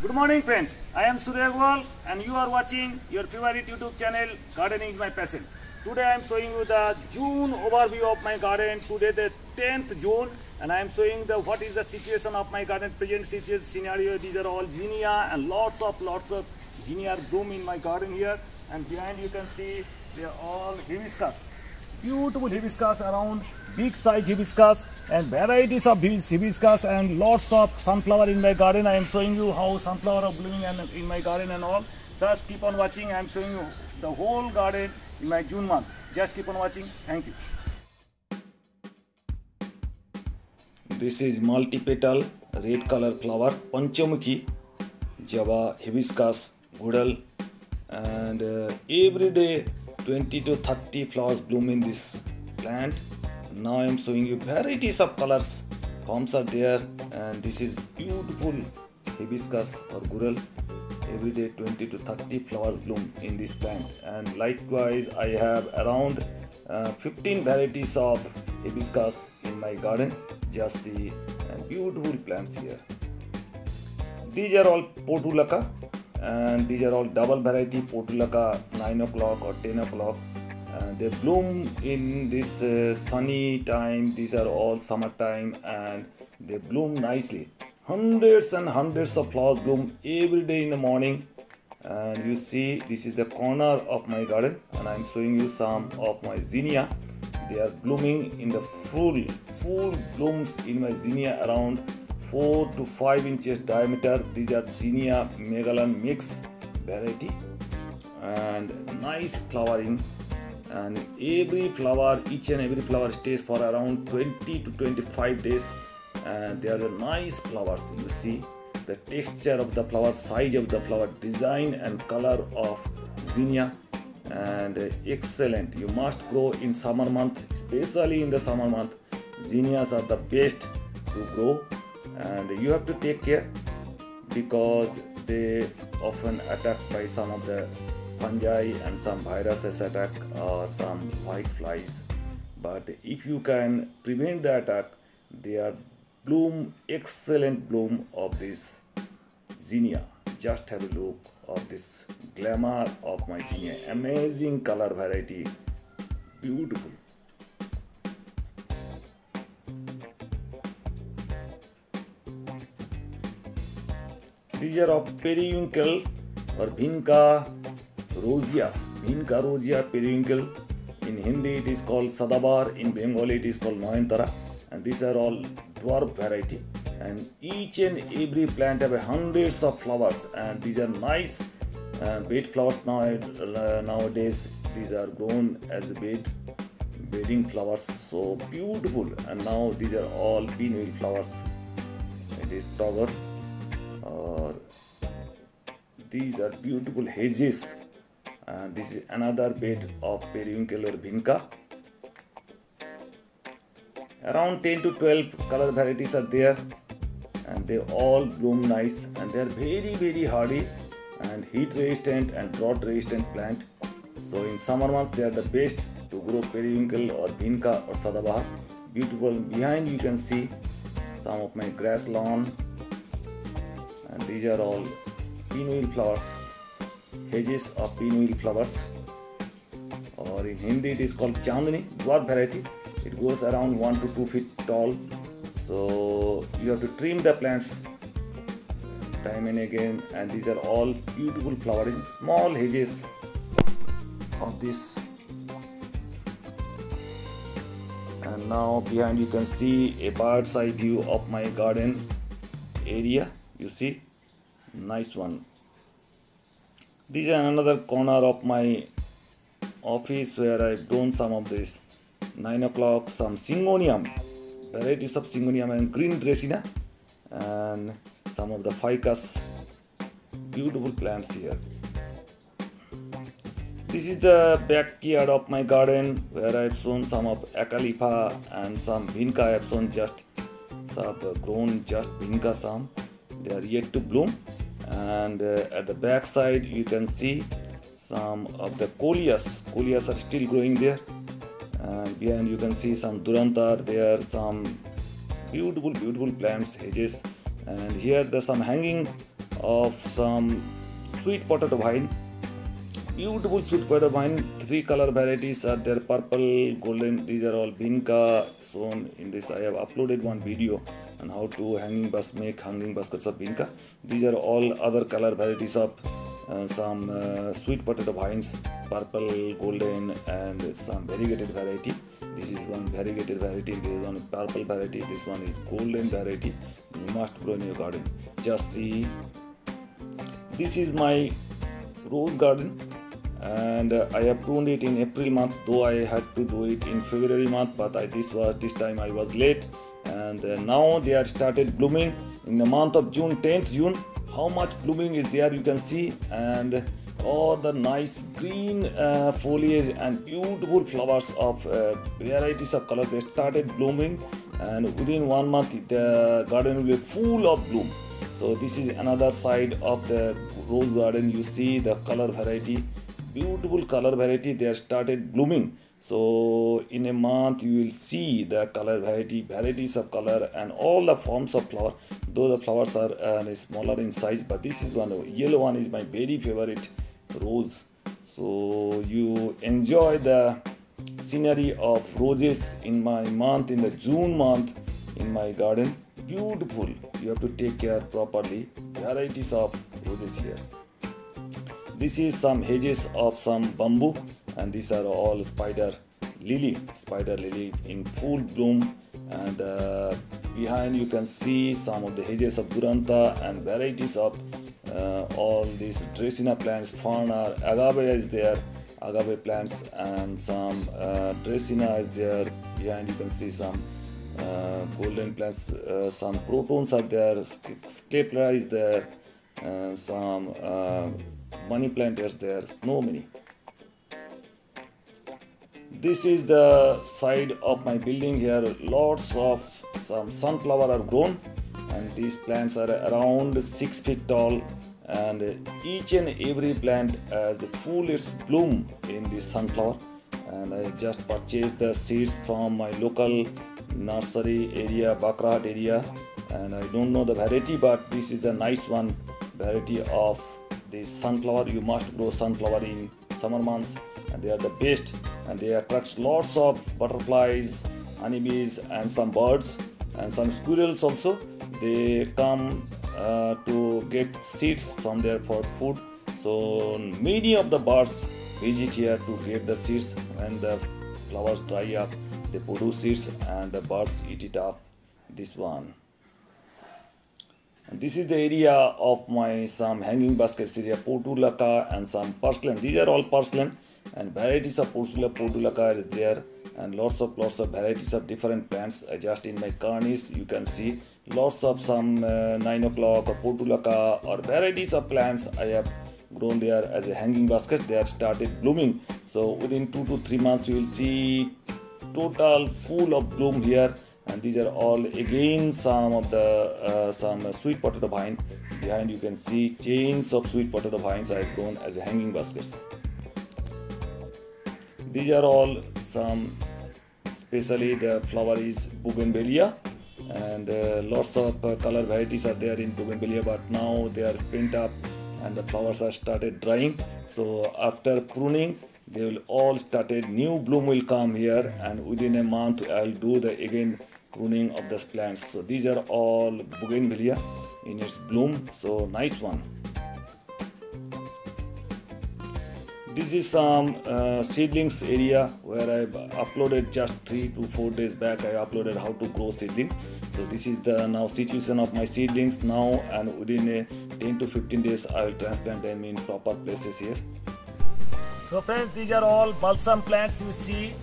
Good morning friends, I am Surya Agrawal and you are watching your favorite YouTube channel Gardening is my passion. Today I am showing you the June overview of my garden. Today the 10th June and I am showing the what is the situation of my garden, present situation scenario. These are all zinnia and lots of lots of zinnia bloom in my garden here and behind you can see they are all hibiscus. Beautiful hibiscus around big size hibiscus and varieties of hibiscus and lots of sunflower in my garden. I am showing you how sunflower are blooming and in my garden and all. Just keep on watching. I am showing you the whole garden in my June month. Just keep on watching. Thank you. This is multi-petal red color flower Panchamukhi, Java, hibiscus, gudal and uh, every day 20 to 30 flowers bloom in this plant now i am showing you varieties of colors. Forms are there and this is beautiful hibiscus or gudal every day 20 to 30 flowers bloom in this plant. And likewise i have around uh, 15 varieties of hibiscus in my garden just see and beautiful plants here. These are all portulaca and these are all double variety portulaca 9 o'clock or 10 o'clock uh, they bloom in this uh, sunny time. These are all summertime and they bloom nicely. Hundreds and hundreds of flowers bloom every day in the morning. And you see this is the corner of my garden and i'm showing you some of my zinnia. They are blooming in the full full blooms in my zinnia around 4 to 5 inches diameter. These are zinnia Magellan mix variety and nice flowering and every flower each and every flower stays for around 20 to 25 days. And they are nice flowers you see. The texture of the flower size of the flower design and color of zinnia. And excellent. You must grow in summer month especially in the summer month. Zinnias are the best to grow. And you have to take care because they often attacked by some of the fungi and some viruses attack or some white flies but if you can prevent the attack they are bloom excellent bloom of this zinnia just have a look of this glamour of my zinnia amazing color variety beautiful these are of periwinkle or vinca rosea vinca rosea periwinkle. In hindi it is called sadabahar. In bengali it is called noyantara. And these are all dwarf variety. And each and every plant have hundreds of flowers. And these are nice uh, bed flowers now uh, nowadays. These are grown as bed bedding flowers. So beautiful. And now these are all pinwheel flowers. It is tagar or these are beautiful hedges and this is another bed of periwinkle or vinca around 10 to 12 color varieties are there and they all bloom nice and they are very very hardy and heat resistant and drought resistant plant. So in summer months they are the best to grow periwinkle or vinca or sadabahar beautiful behind you can see some of my grass lawn. And these are all pinwheel flowers hedges of pinwheel flowers. Or in Hindi it is called chandni. Dwarf variety. It goes around 1 to 2 feet tall. So you have to trim the plants time and again. And these are all beautiful flowering small hedges of this. And now behind you can see a bird's eye view of my garden area. You see? Nice one this is another corner of my office where I've grown some of this. 9 o'clock some syngonium varieties of syngonium and green dracaena and some of the ficus. Beautiful plants here. This is the backyard of my garden where I've sown some of Acalypha and some Vinca. I have sown just some grown just Vinca some. They are yet to bloom and uh, at the back side you can see some of the coleus coleus are still growing there. And behind you can see some durantar there some beautiful beautiful plants hedges. And here there's some hanging of some sweet potato vine. Beautiful sweet potato vine. Three color varieties are there. Purple golden these are all binka shown in this. I have uploaded one video on how to hanging bus make hanging baskets of binka these are all other color varieties of uh, some uh, sweet potato vines purple golden and some variegated variety. This is one variegated variety this is one purple variety this one is golden variety. You must grow in your garden. Just see. This is my rose garden and uh, I have pruned it in April month though I had to do it in February month but I, this was this time I was late and uh, now they are started blooming. In the month of June 10th June how much blooming is there you can see. And all the nice green uh, foliage and beautiful flowers of uh, varieties of color they started blooming. And within one month the garden will be full of bloom. So this is another side of the rose garden. You see the color variety beautiful color variety they started blooming so in a month you will see the color variety varieties of color and all the forms of flower though the flowers are uh, smaller in size but this is one of yellow one is my very favorite rose. So you enjoy the scenery of roses in my month in the june month in my garden. Beautiful. You have to take care properly. Varieties of roses here. This is some hedges of some bamboo and these are all spider lily spider lily in full bloom. And uh, behind you can see some of the hedges of duranta and varieties of uh, all these dracaena plants. Fauna agave is there agave plants and some uh, dracaena is there. Behind you can see some uh, golden plants uh, some crotons are there scapula is there uh, some uh, money planters there. No many this is the side of my building here. Lots of some sunflower are grown and these plants are around six feet tall. And each and every plant has full its bloom in this sunflower. And I just purchased the seeds from my local nursery area Bakrahat area. And I don't know the variety but this is the nice one variety of this sunflower. You must grow sunflower in summer months and they are the best and they attract lots of butterflies honeybees and some birds and some squirrels also. They come uh, to get seeds from there for food. So many of the birds visit here to get the seeds. When the flowers dry up they produce seeds and the birds eat it up. This one this is the area of my some hanging baskets. Area portulaca and some purslane these are all purslane and varieties of portula portulaca is there. And lots of lots of varieties of different plants. Uh, just in my cornice you can see lots of some uh, nine o'clock or portulaca or varieties of plants i have grown there as a hanging basket. They have started blooming. So within two to three months you will see total full of bloom here and these are all again some of the uh, some sweet potato vine behind you can see chains of sweet potato vines I have grown as hanging baskets. These are all some especially the flower is bougainvillea. And uh, lots of uh, color varieties are there in bougainvillea but now they are spent up and the flowers are started drying. So after pruning they will all started new bloom will come here. And within a month i'll do the again pruning of the plants. So these are all bougainvillea in its bloom. So nice one. This is some uh, seedlings area where i uploaded just three to four days back. I uploaded how to grow seedlings. So this is the now situation of my seedlings now and within a 10 to 15 days i will transplant them in proper places here. So friends these are all balsam plants you see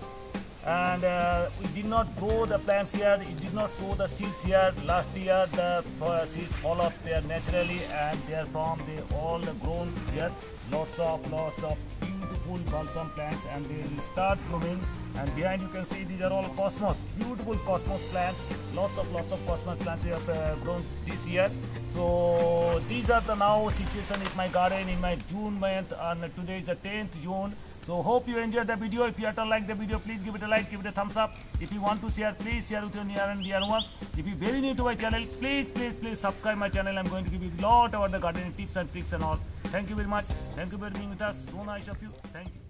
and uh, we did not grow the plants here. It did not sow the seeds here. Last year the uh, seeds fall off there naturally and therefrom they all grown here. Lots of lots of beautiful balsam plants and they will start blooming and behind you can see these are all cosmos beautiful cosmos plants. Lots of lots of cosmos plants we have uh, grown this year. So these are the now situation in my garden in my june month and today is the 10th june So hope you enjoyed the video. If you at all like the video, please give it a like, give it a thumbs up. If you want to share, please share with your near and dear ones. If you're very new to my channel, please, please, please subscribe my channel. I'm going to give you a lot about the gardening tips and tricks and all. Thank you very much. Thank you for being with us. So nice of you. Thank you.